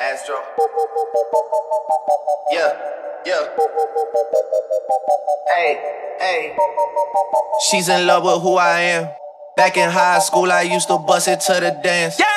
Astro. Yeah, yeah. Hey, hey. She's in love with who I am. Back in high school, I used to bust it to the dance. Yeah.